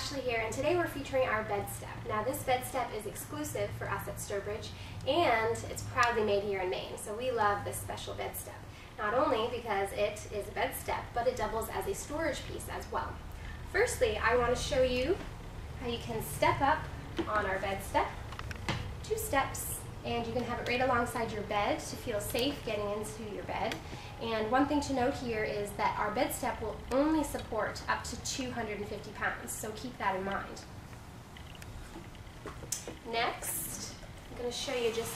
Ashley here, and today we're featuring our bed step. Now, this bed step is exclusive for us at Sturbridge, and it's proudly made here in Maine, so we love this special bed step. Not only because it is a bed step, but it doubles as a storage piece as well. Firstly, I want to show you how you can step up on our bed step. Two steps, and you can have it right alongside your bed to feel safe getting into your bed. And one thing to note here is that our bed step will only support up to 250 pounds, so keep that in mind. Next, I'm going to show you just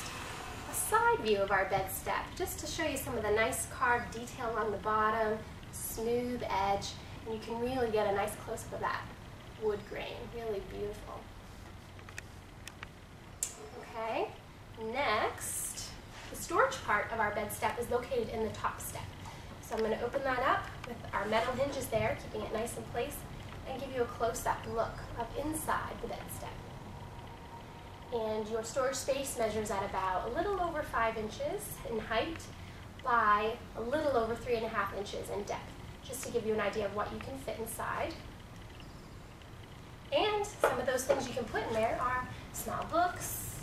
a side view of our bed step, just to show you some of the nice carved detail along the bottom, smooth edge, and you can really get a nice close-up of that wood grain, really beautiful. Okay, next, the storage step is located in the top step. So I'm going to open that up with our metal hinges there, keeping it nice in place, and give you a close-up look up inside the bed step. And your storage space measures at about a little over 5 inches in height by a little over 3.5 inches in depth, just to give you an idea of what you can fit inside. And some of those things you can put in there are small books,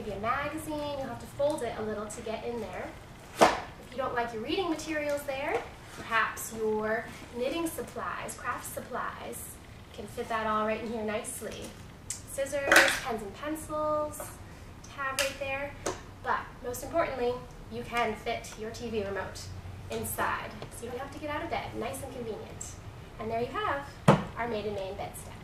maybe a magazine. You'll have to fold it a little to get in there. If you don't like your reading materials there, perhaps your knitting supplies, craft supplies, can fit that all right in here nicely. Scissors, pens and pencils, tab right there. But most importantly, you can fit your TV remote inside. So you don't have to get out of bed. Nice and convenient. And there you have our Made in Maine bed step.